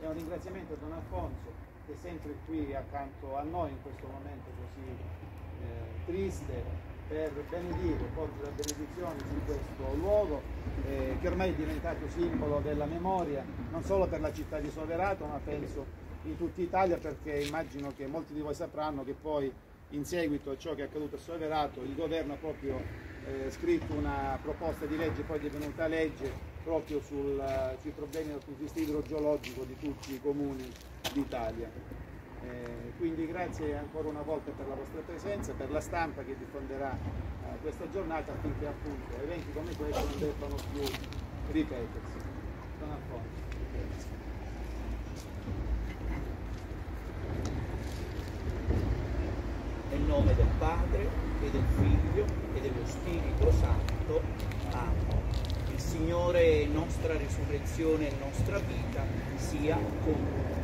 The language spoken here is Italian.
e un ringraziamento a Don Alfonso che è sempre qui accanto a noi in questo momento così eh, triste per benedire, porgere benedizione su questo luogo eh, che ormai è diventato simbolo della memoria non solo per la città di Soverato ma penso in tutta Italia perché immagino che molti di voi sapranno che poi in seguito a ciò che è accaduto a Soverato il governo proprio eh, scritto una proposta di legge poi divenuta legge proprio sul, sui problemi dal punto di vista idrogeologico di tutti i comuni d'Italia. Eh, quindi grazie ancora una volta per la vostra presenza, per la stampa che diffonderà eh, questa giornata affinché appunto eventi come questo non debbano più ripetersi. Alfonso. Nel nome del Padre e del Figlio e dello Spirito Santo. Amen. Il Signore, nostra risurrezione e nostra vita, sia con voi.